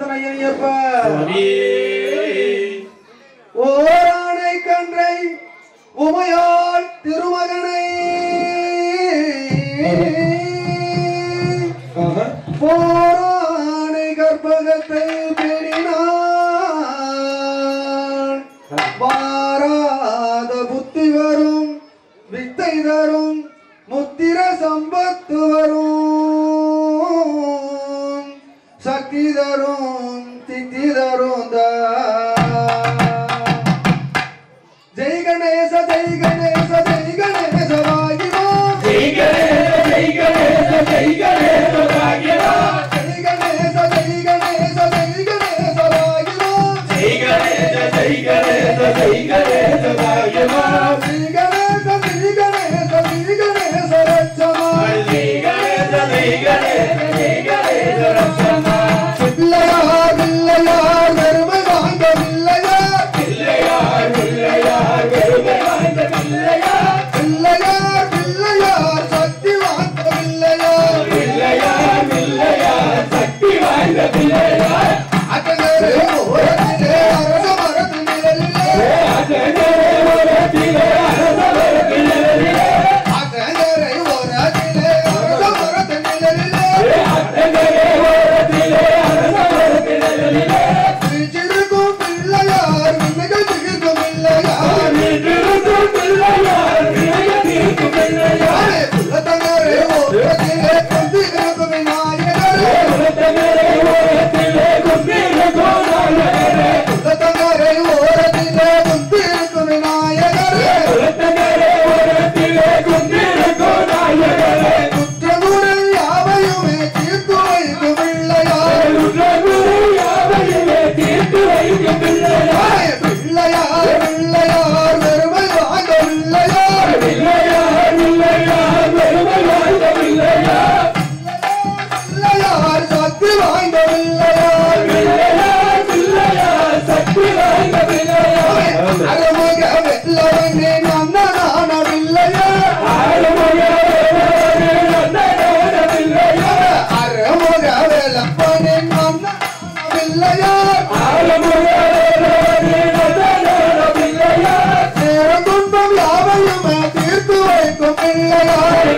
தனையப்ப ஓராணை கன்றை உமையாள் திருமகனை. போராணை கற்பகத்தை பெறினான் வாராத புத்தி வரும் வித்தை தரும் முத்திர சம்பத்து வரும். ತಿಕ್ಕಿದರೂನ್ ತಿಕ್ಕಿದರೂಂದ ಜೈ ಗಣೇಶ ಜೈ ಗಣೇಶ ಜೈ ಗಣೇಶ ಭಾಗ್ಯವ ಜೈ ಗಣೇಶ ಜೈ ಗಣೇಶ ಜೈ ಗಣೇಶ ಭಾಗ್ಯವ ಜೈ ಗಣೇಶ ಜೈ ಗಣೇಶ ಜೈ ಗಣೇಶ ಭಾಗ್ಯವ ಜೈ ಗಣೇಶ ಜೈ ಗಣೇಶ ಜೈ ಗಣೇಶ ಭಾಗ್ಯವ ಜೈ ಗಣೇಶ ಜೈ ಗಣೇಶ ಜೈ ಗಣೇಶ ರಕ್ಷಮ ಜೈ ಗಣೇಶ ಜೈ ಗಣೇಶ Amen. பிள்ளையார் யாவையும் தீர்த்து வைக்கும் பிள்ளையார்.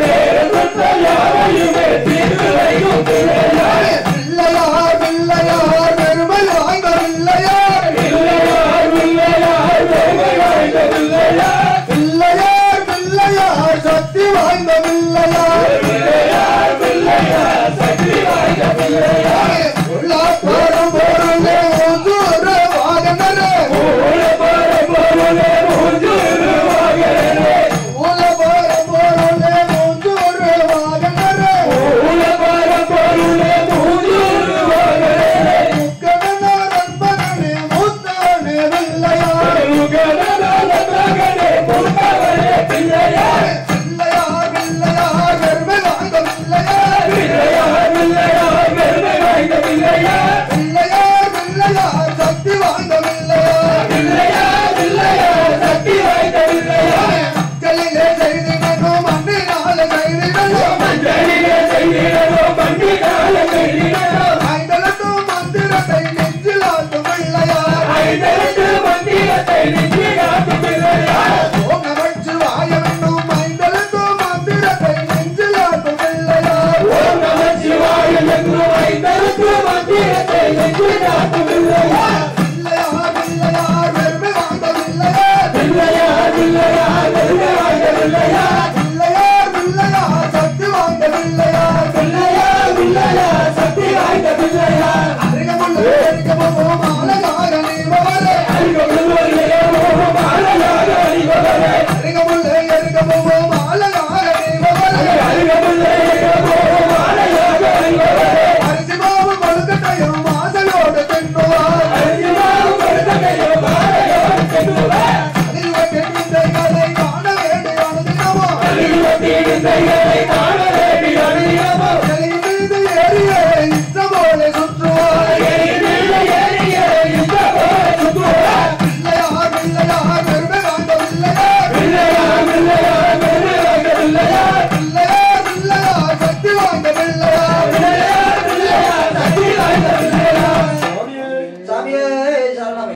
Primeira! Thank you.